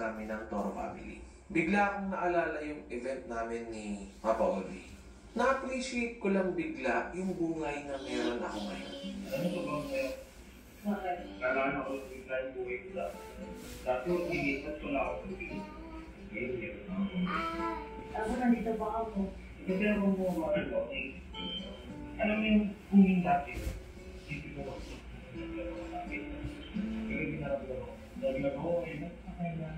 namin ng Toro Family. Bigla akong naalala yung event namin ni Papa Oli. Na-appreciate ko lang bigla yung bungay na meron ako ngayon. Ano ba ba ngayon? Kailangan ako bigla yung buhay ko lang. Dati ko tinipat ko na ako bigla. Ako nandito pa ako. Kasi ako mo mga ano, eh, alam mo yung kung dati, hindi ko ako Pero ginagawa ko. Dahil nagawa ko, eh,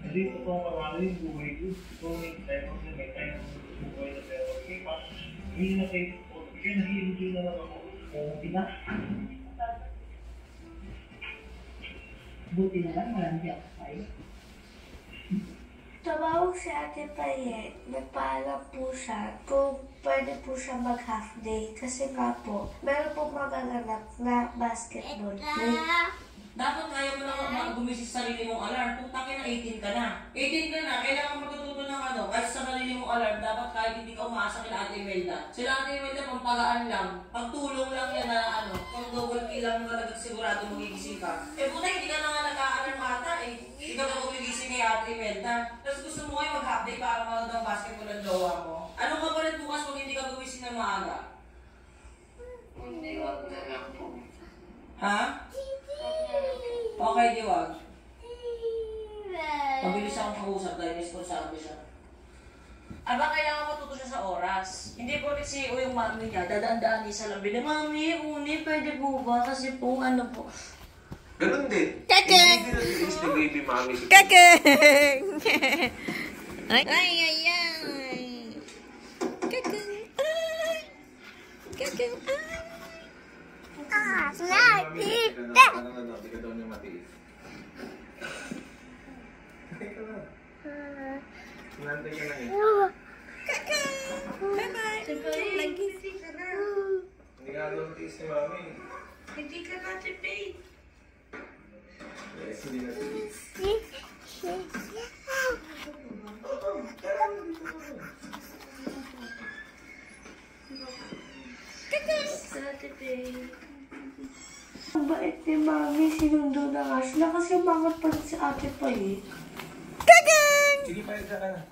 Kasi ito ang marami yung buhay ko. Ito may time ako, may time sa buhay na pero okay pa. Hindi na kayo, kaya nag-i-enjoy na lang ako. Kaya pinas. Buti na lang, marami ako kayo. Tumawag si Ate Payet, nagpaalam po siya kung pwede po siya mag-half day kasi nga po, meron po magaganap na basketball game. Dapat kaya mo na mga gumising sa sarili mong alarm. Kung takin na 18 ka na. 18 ka na, kailangan matututo ng ano. Kahit sa sarili mong alarm, dapat kahit hindi ka umaasa kila Ate Imelda. Sila Ate Imelda, pampagaan lang. Pagtulong lang yan na ano. Kung double kill lang talaga sigurado magigising ka. Eh puta, hindi ka na nga nag-aalarm ata eh. Hindi ka pa gumigising kay Ate Imelda. Tapos gusto mo kayo mag-update para manood ng basketball ng jowa mo. Ano ka pa rin bukas pag hindi ka gumising ng maaga? Hindi, wag na lang po. Ha? Okay, diwag. Mabilis akong kausap dahil responsable siya. Aba, kailangan matuto siya sa oras. Hindi po rin si o yung mami niya, dadaan-daan niya sa labi na, Mami, uni, pwede po ba? Kasi po, ano po. Ganun din. Kakeng! Hindi din nag-iis ni baby mami. si Kakeng! Ay, ay, ay, ay. Kakeng! Ay! Kakeng! Ay! Ah, Mami, ano, ano, hindi ka daw niya matiis. Teka lang. Nantay ka lang eh. Bye-bye! Lagi. Hindi ka daw matiis ni mami. Hindi ka natin pay. Yes, hindi na tiis. Natin pay. Ang bait ni Mami, sinundo na nga sila kasi umangat pa rin si Ate Payet. Kakeng! Sige, payag ka na.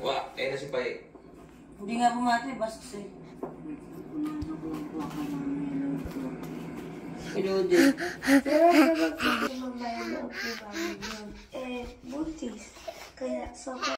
Wa, eh na si Pay. Hindi nga bumati, basta siya. Pinudi. Pero